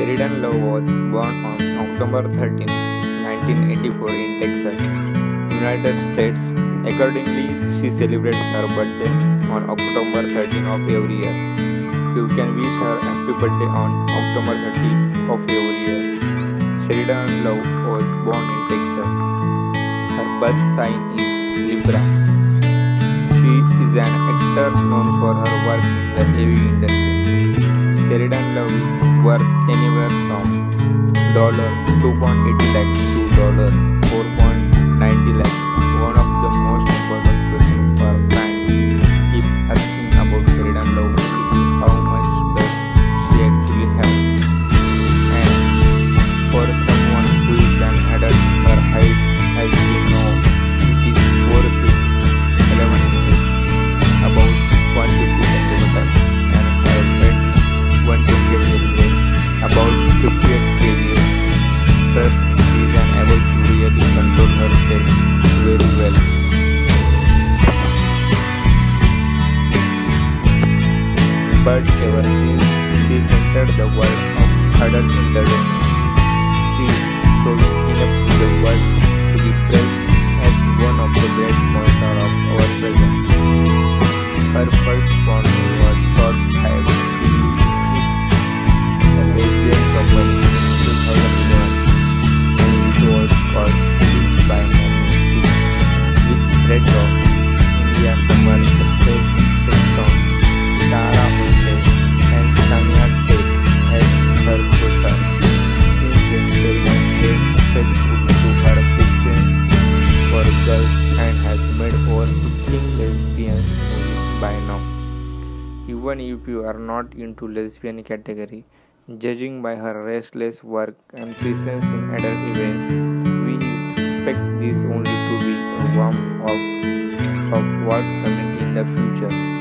Sheridan Love was born on October 13, 1984 in Texas, United States. Accordingly, she celebrates her birthday on October 13 of every year. You can wish her happy birthday on October 30 of every year. Sheridan Love was born in Texas. Her birth sign is Libra. She is an actor known for her work in the AV industry. Sheridan is worth anywhere from $2.80 lakhs to $4.90 lakhs. One of the most important questions for fans if asking about Love is But ever since she entered the world of adult entertainment, she is Even if you are not into lesbian category, judging by her restless work and presence in adult events, we expect this only to be a warm up of what coming in the future.